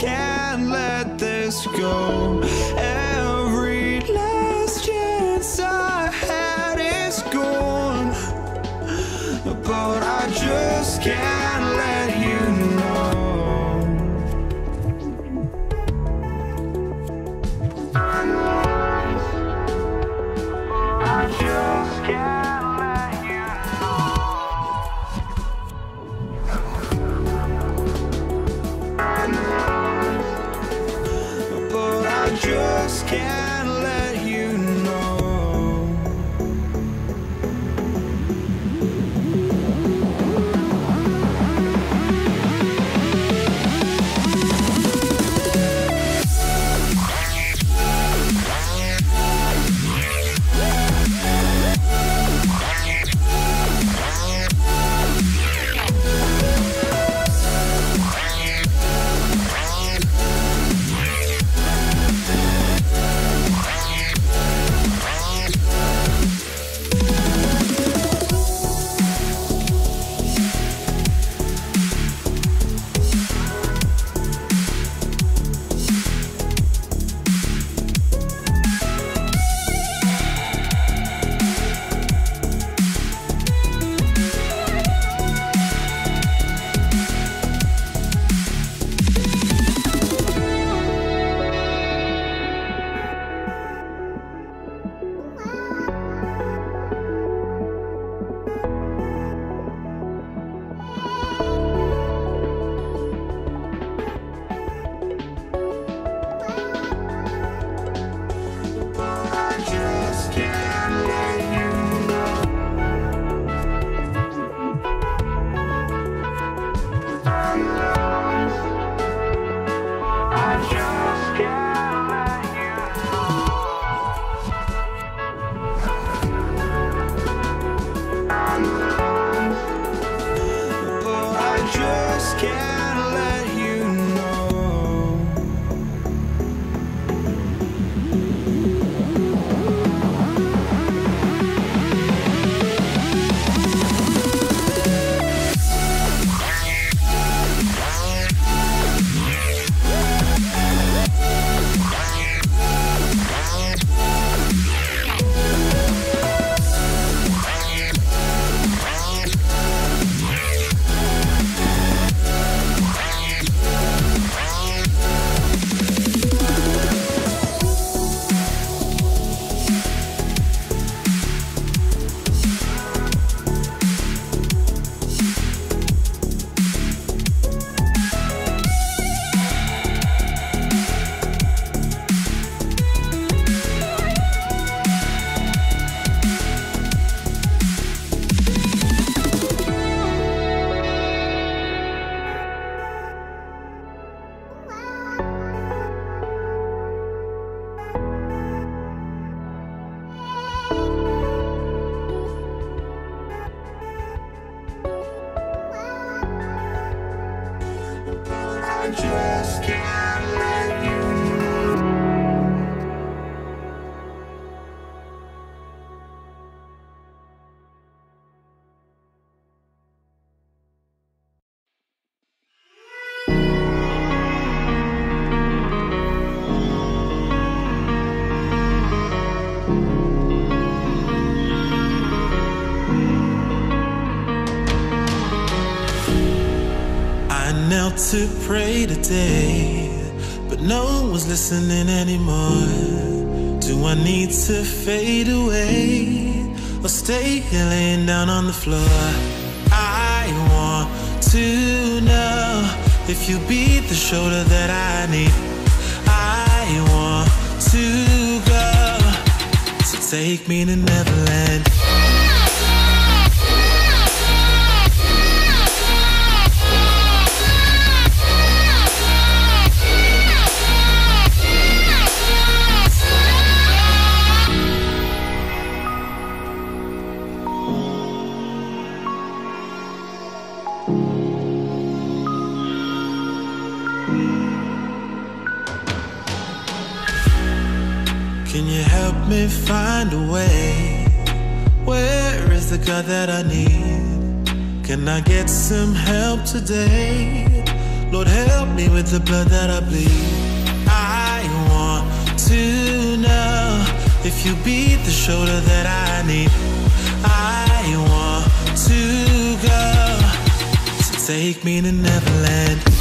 can't let this go. Every last chance I had is gone, but I just can't. Knelt to pray today, but no one was listening anymore. Do I need to fade away or stay here laying down on the floor? I want to know if you be the shoulder that I need. I want to go, so take me to Neverland. Find a way? Where is the God that I need? Can I get some help today? Lord, help me with the blood that I bleed. I want to know if you be the shoulder that I need. I want to go, so take me to Neverland.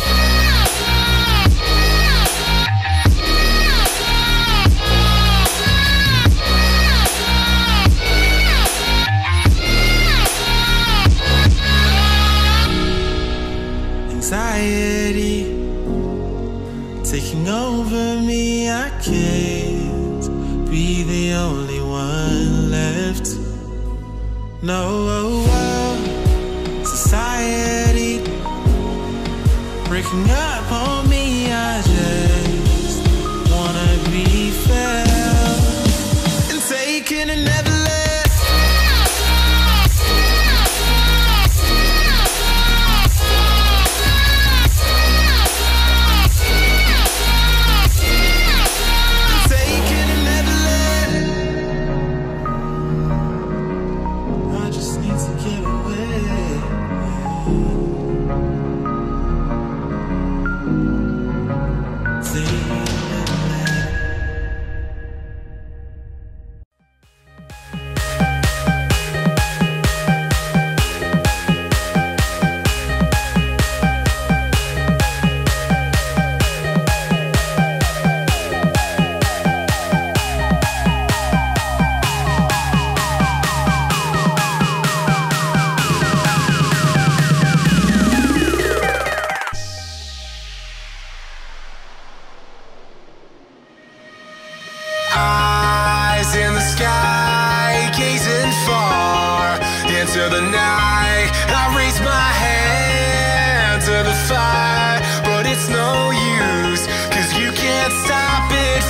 Anxiety taking over me. I can't be the only one left. No, oh, oh, society breaking up on me.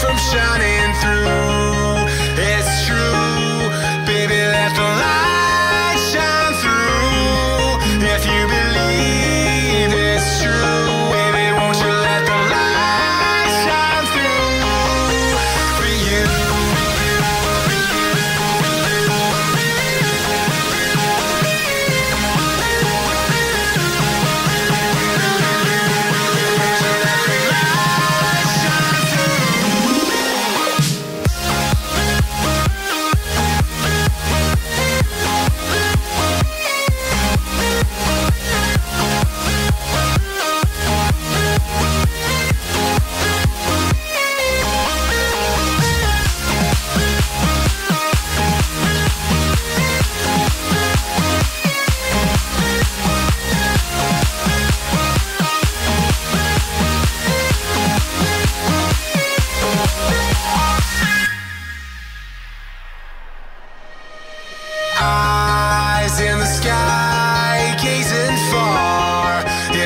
From shining